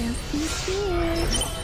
Can't be scared.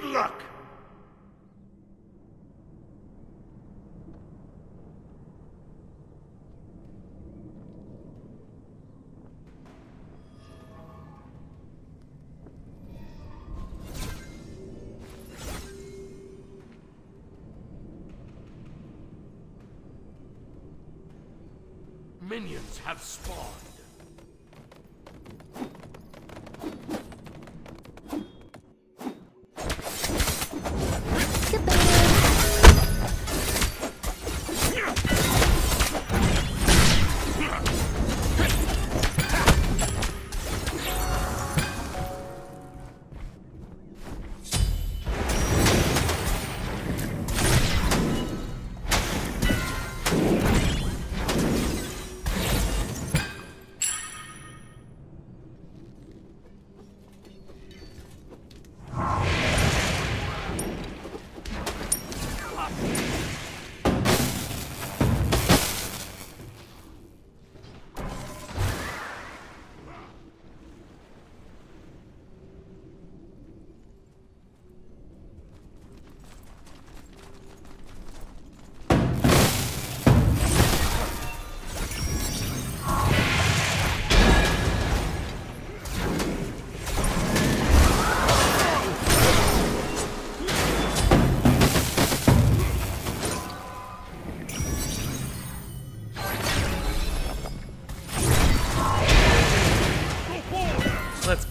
Good luck! Minions have spawned.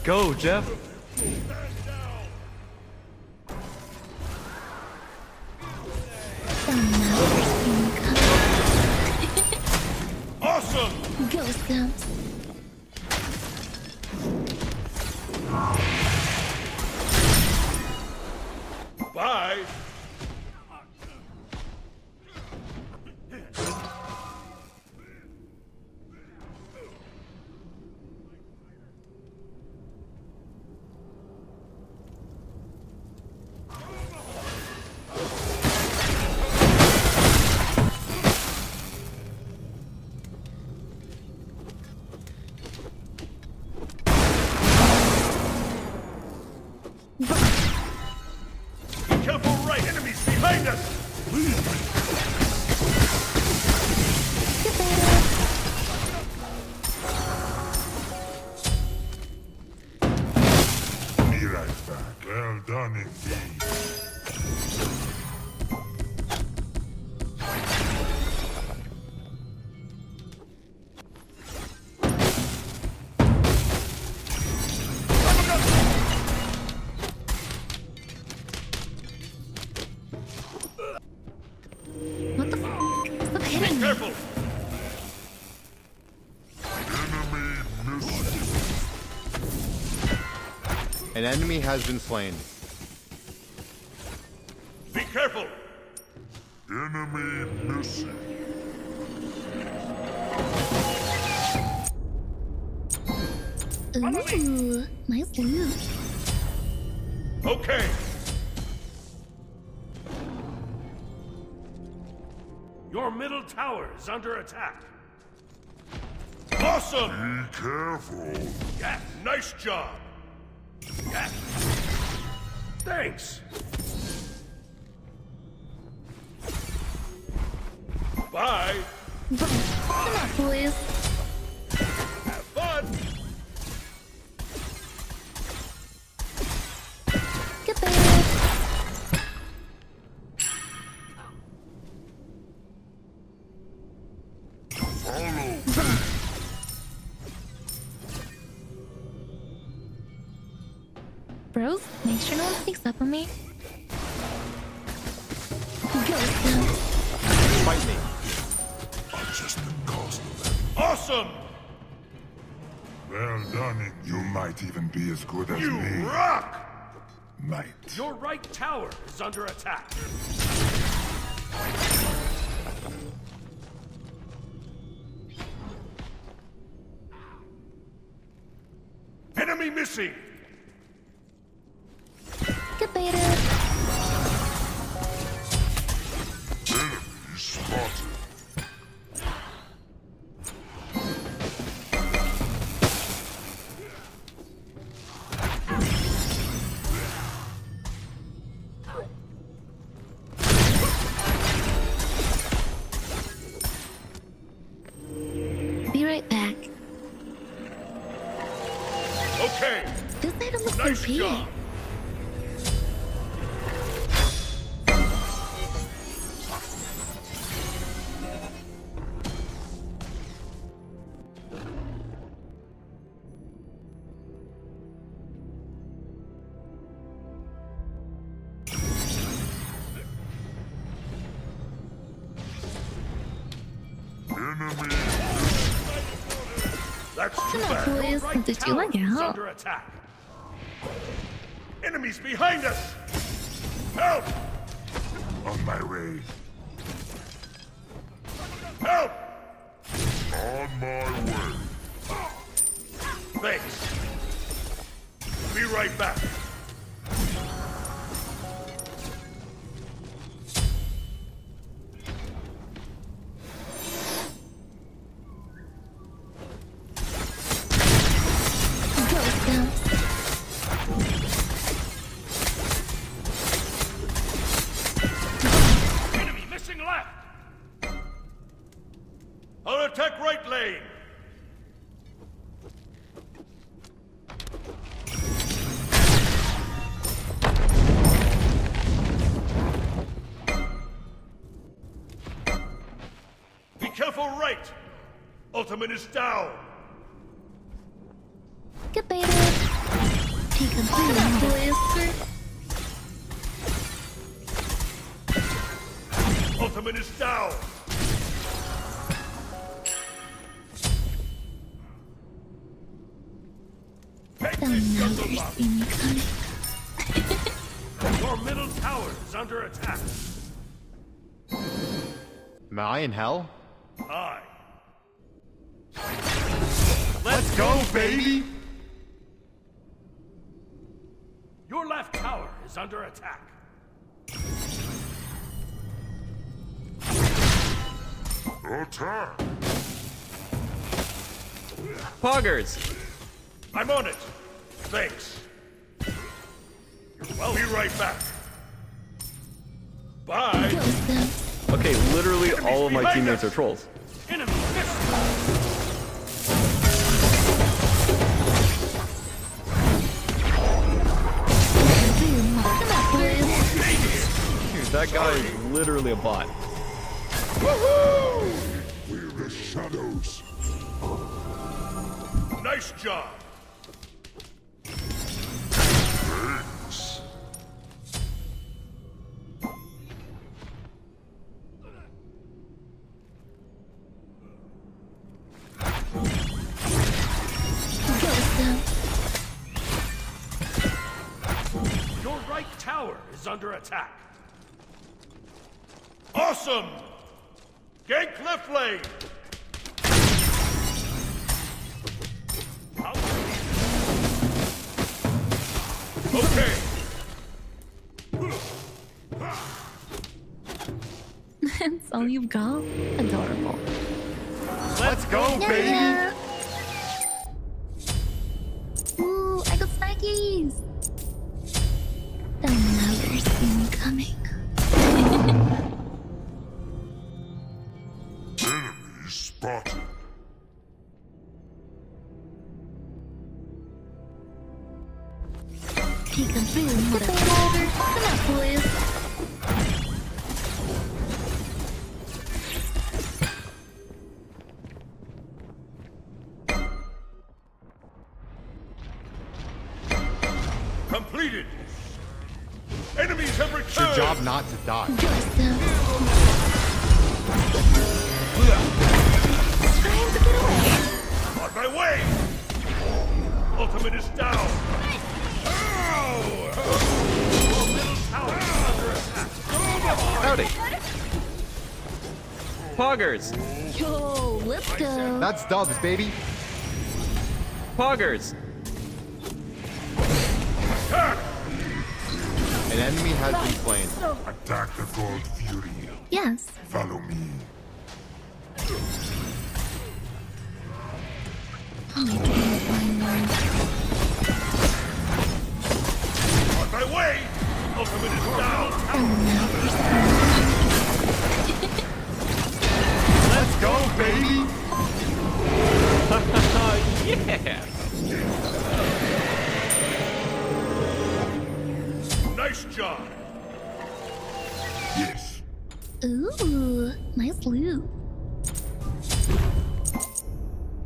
go, Jeff. An enemy has been slain. Be careful! Enemy missing. Ooh, my loot. Okay. Your middle tower is under attack. Awesome! Be careful. Yeah, nice job. Thanks. Bye. Come on. Bros, make sure no one sneaks up on me. Ghost them. Fight me. Adjustment cost of that. Awesome! Well done. It. You might even be as good as You me. rock! Might. Your right tower is under attack. Enemy missing! Nice so job. Enemy. That's too bad. Your boys. right Did you like it is out? under attack. Enemies behind us! Help! On my way. Help! On my way. Ultimate is down! Get baited. Take a beating, boys. Ultimate is down! Take They'll this, never Gundam! see me coming. Your middle tower is under attack. Am I in hell? Aye. Go, baby! Your left tower is under attack. Attack. Poggers! I'm on it. Thanks. You're well. Be right back. Bye. Okay, literally all of my teammates are trolls. That guy is literally a bot. We're the shadows. Nice job. Thanks. Your right tower is under attack. Awesome! Gang Cliff Lane! Okay, That's all you've got? Adorable. Let's go, baby. Yeah. Ooh, not to die. Yourself. Trying to get away. On my way! Ultimate is down! Ow! Your middle tower is under attack! Howdy. Poggers. Yo, let's go. That's dubs, baby. Poggers. An enemy has been slain. Attack the Gold Fury. Yes. Follow me. Oh, I can't find one. On my way! Ultimate is down! Let's go, baby. yeah. Nice job! Yes. Ooh, nice loot.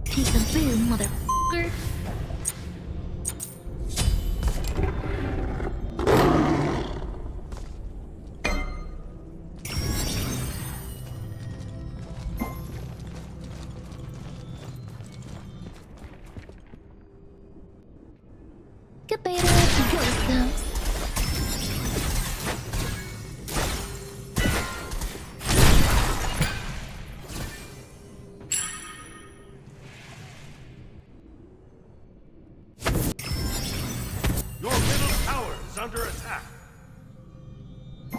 Peekaboo, motherfucker. Under attack!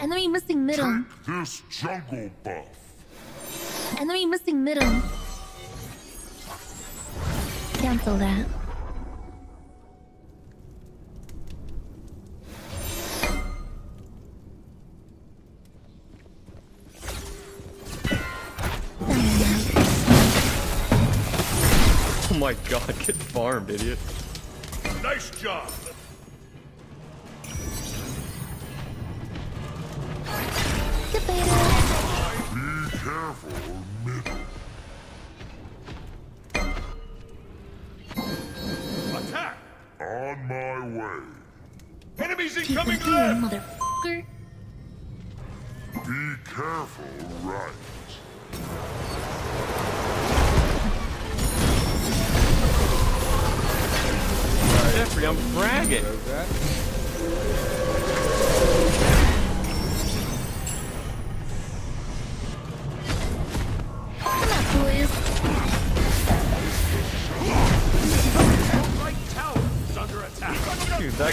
Enemy missing middle. Take This jungle buff. Enemy missing middle. Cancel that. Oh my god, get farmed, idiot. Nice job! Get better. Be careful, middle. Attack! On my way. Enemies incoming left! motherfucker. Be careful, right. Jeffrey, I'm fragging.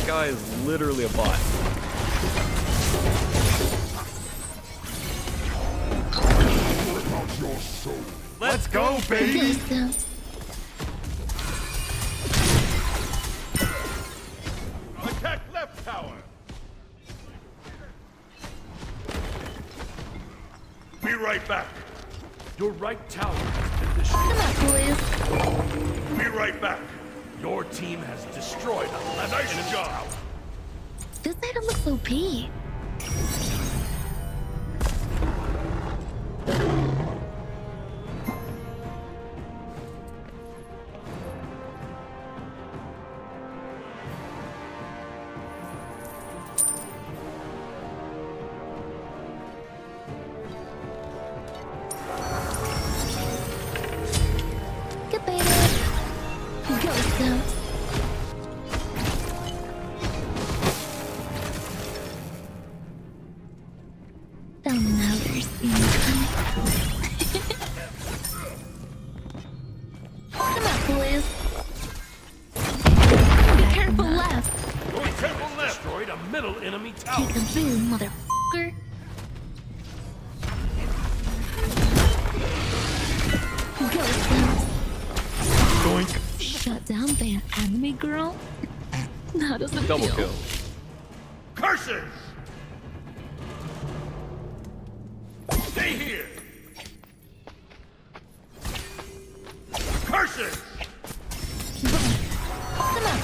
Guy is literally a bot. Out your soul. Let's go, baby.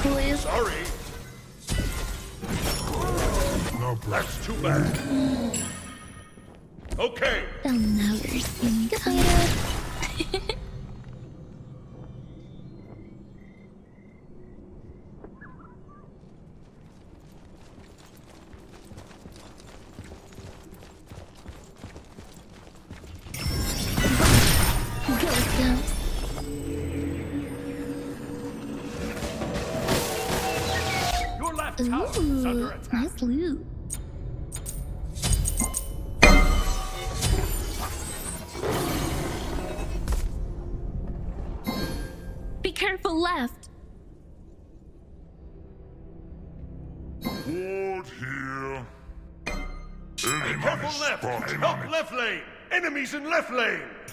On. Sorry. No problem. That's too bad. Okay. They'll never see me.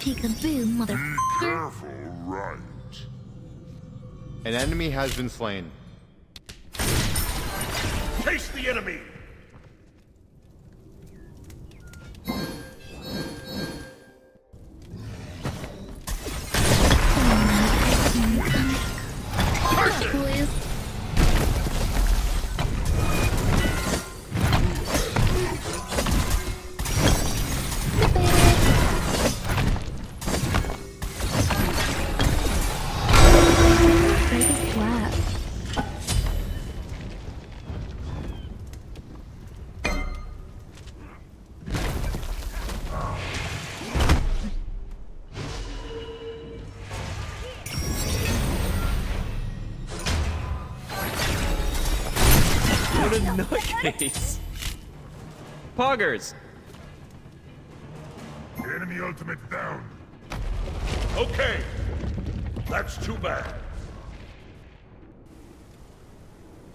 Lane. Take a boom, Be careful, right. An enemy has been slain. Chase the enemy. Poggers. Enemy ultimate down. Okay. That's too bad.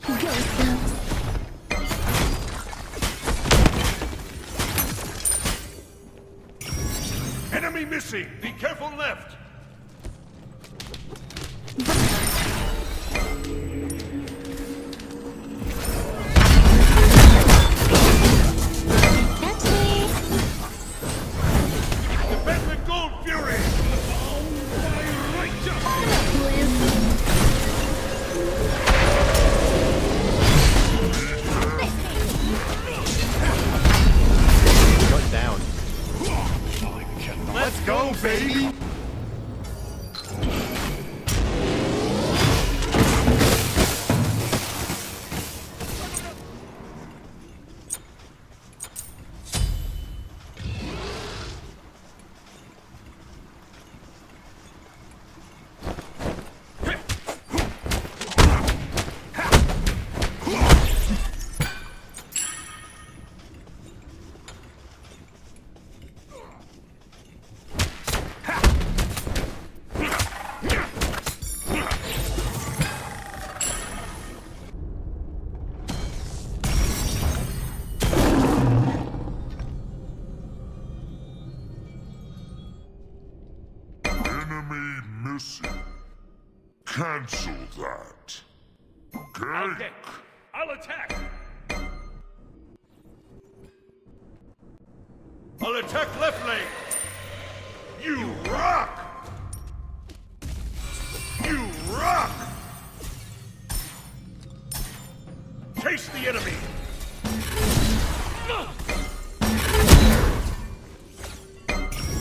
Ghost guns. Enemy missing. Be careful left.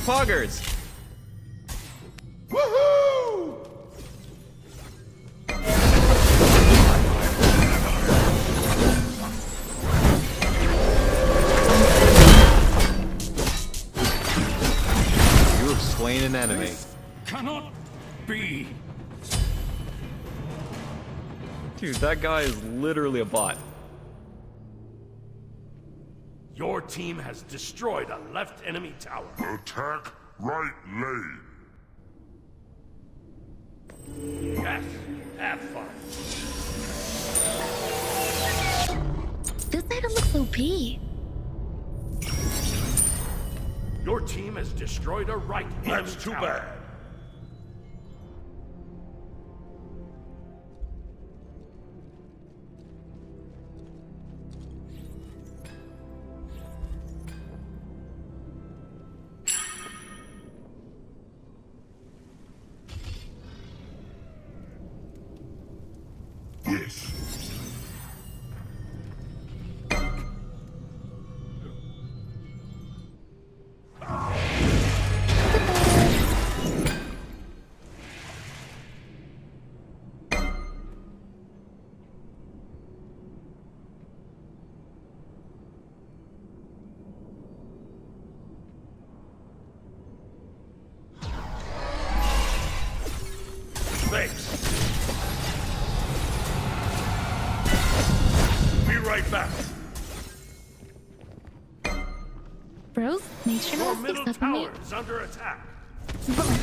Poggers. Woohoo! You have slain an enemy. Cannot be. Dude, that guy is literally a bot. Your team has destroyed a left enemy tower. Attack right lane. Yes, have fun. This item looks OP. Your team has destroyed a right That's too bad. Is under attack. Boom.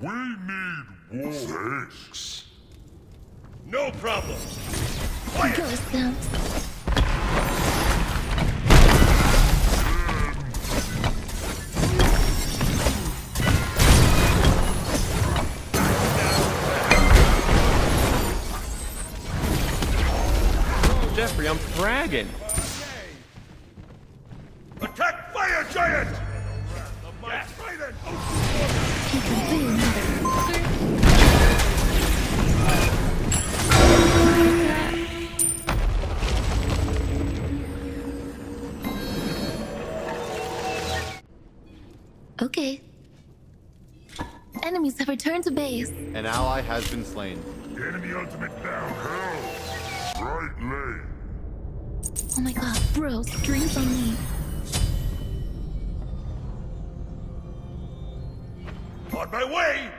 We need war. Thanks. No problem. Ghost dance. I'm. Attack fire giant! Yes. Trident! Peekaboo, motherfucker. Okay. Enemies have returned to base. An ally has been slain. The Enemy ultimate down. God, dreams on me. On my way!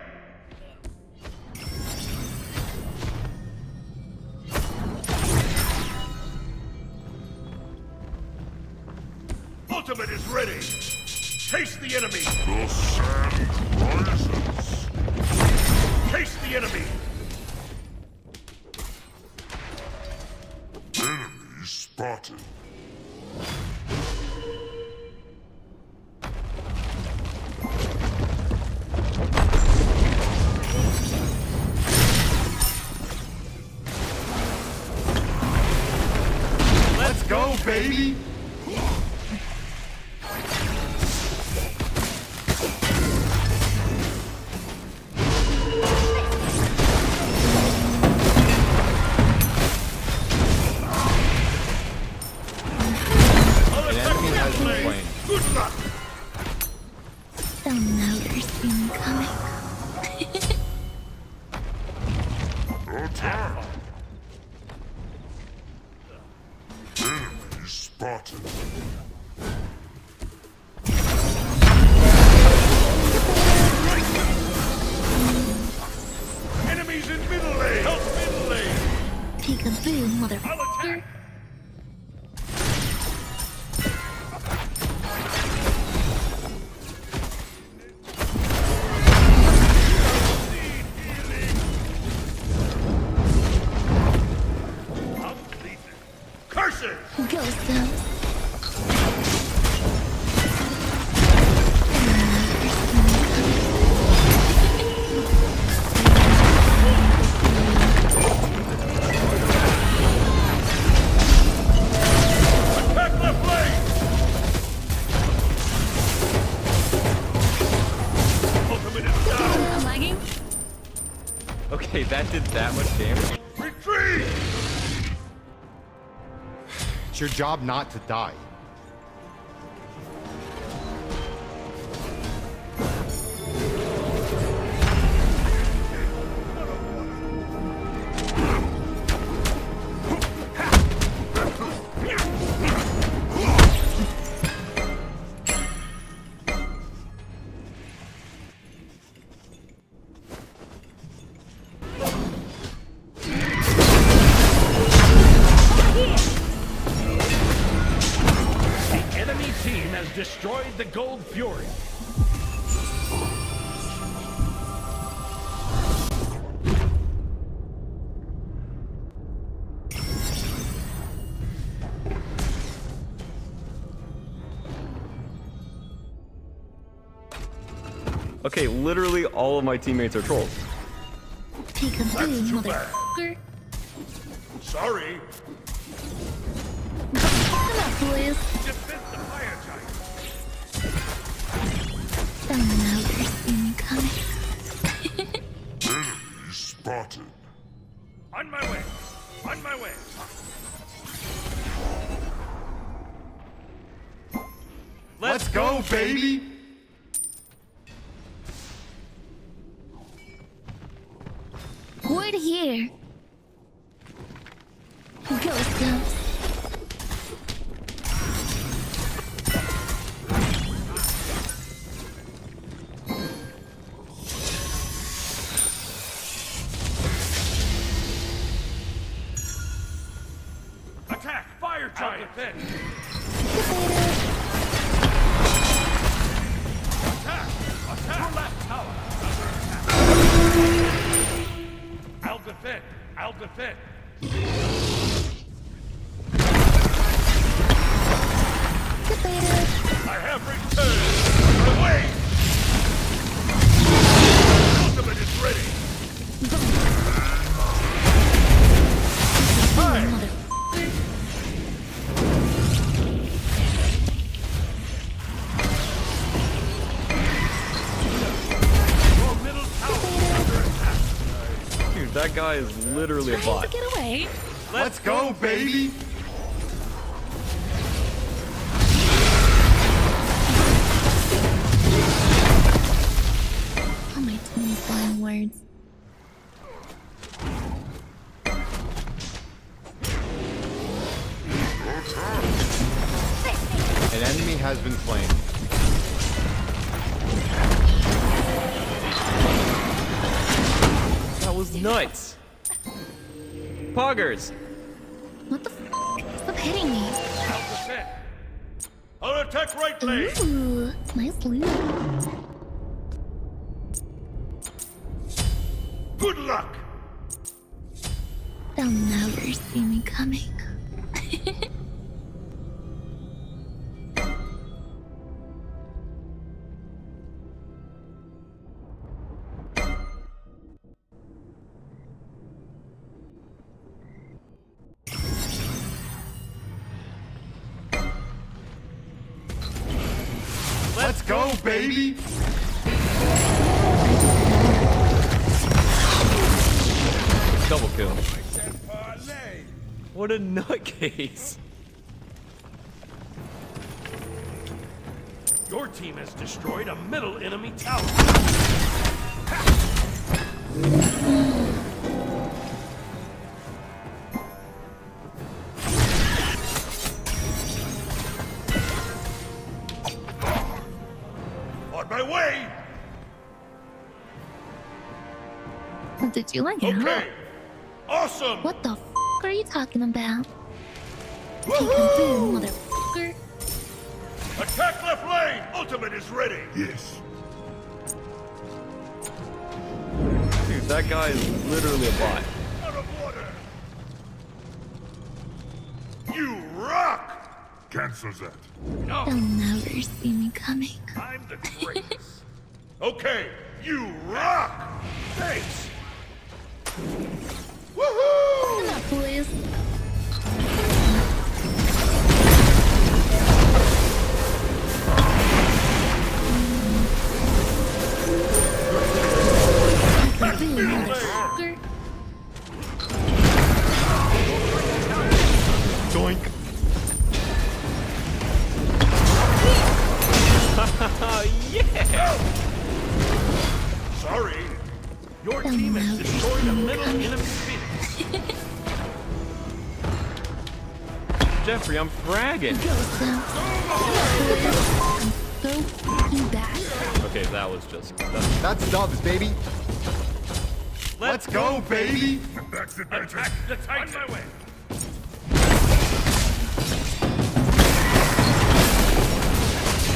Ultimate is ready! Chase the enemy! The sand rises. Chase the enemy! Enemy Attack. Enemy spotted. Okay, that did that much damage. Retreat! It's your job not to die. Okay, literally all of my teammates are trolls. Take a That's boom, too bad. motherfucker. Sorry. Come on, boys. Defend the fire giant. Don't know you're seeing me coming. Enemy spotted. On my way. On my way. Let's go, baby! Here. Ghost dumps. I'll defend. Literally a bot. get away. Let's go, baby! All my team's flying words. An enemy has been slain. That was nuts. Poggers. What the f? Stop hitting me. I'll attack right lane. Ooh, nice loot. Good luck. They'll never see me coming. nutcase. Your team has destroyed a middle enemy tower. On my way! Did you like it, huh? Okay! Awesome! What the f are you talking about? Take a boom, motherfucker. Attack left lane! Ultimate is ready! Yes. Dude, that guy is literally a bot. Out of water! You rock! Cancel that. No, They'll never see me coming. I'm the greatest. okay, you rock! Thanks! Go, baby! That's the better. Attack the Titan! On my way!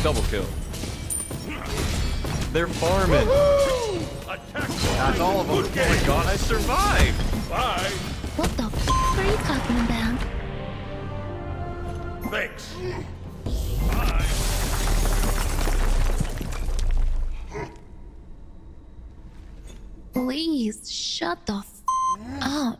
double double kill. They're farming. That's all of them. Oh my god, I survived! Bye! What the f are you talking about? Thanks. Bye! Please shut the f up.